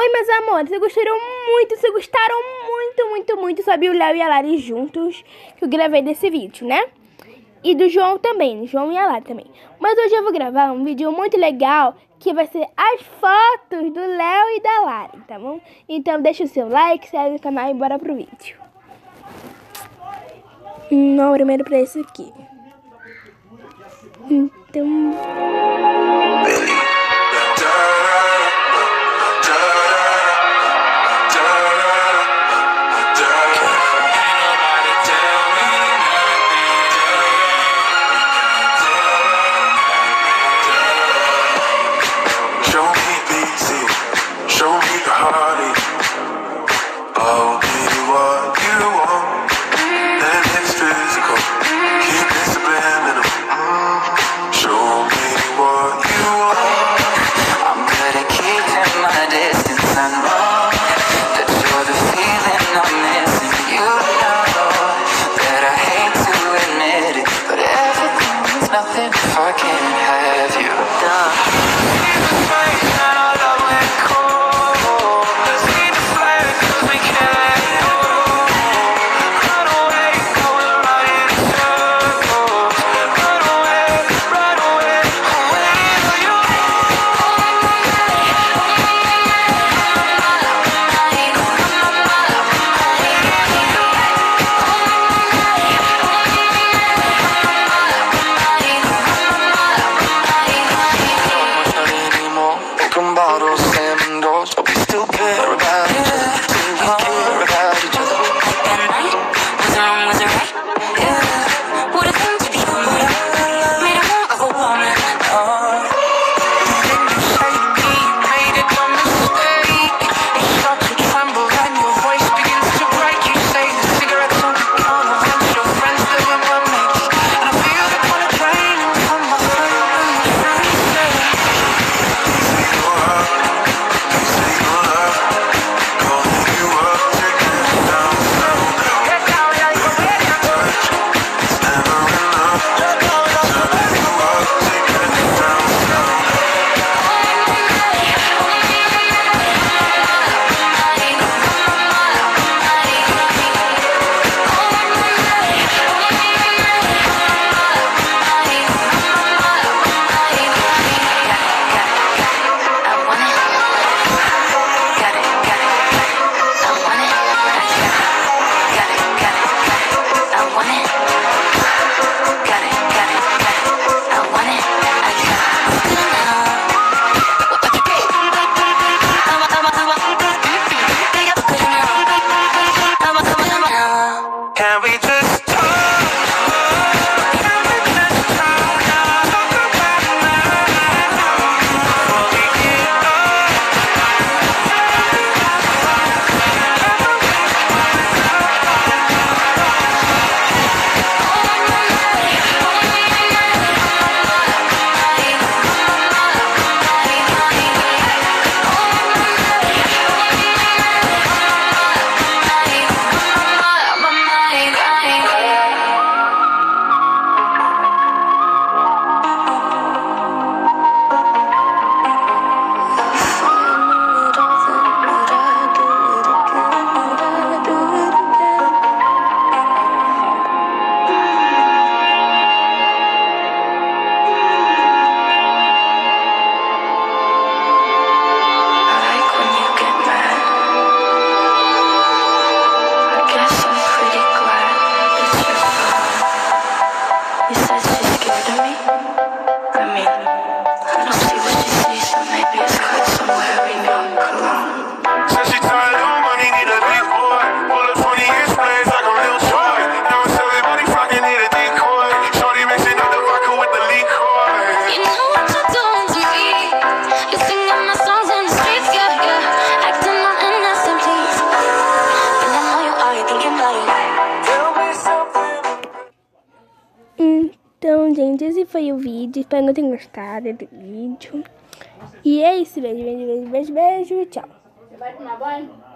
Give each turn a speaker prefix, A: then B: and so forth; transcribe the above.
A: Oi, meus amores, vocês gostaram muito, vocês gostaram muito, muito, muito sobre o Léo e a Lari juntos que eu gravei desse vídeo, né? E do João também, João e a Lari também. Mas hoje eu vou gravar um vídeo muito legal que vai ser as fotos do Léo e da Lari, tá bom? Então deixa o seu like, segue no canal e bora pro vídeo. Não, primeiro pra esse aqui. Então... gente, esse foi o vídeo. Espero que tenham gostado do vídeo. E é isso, beijo, beijo, beijo, beijo, beijo tchau.
B: Você vai tomar banho?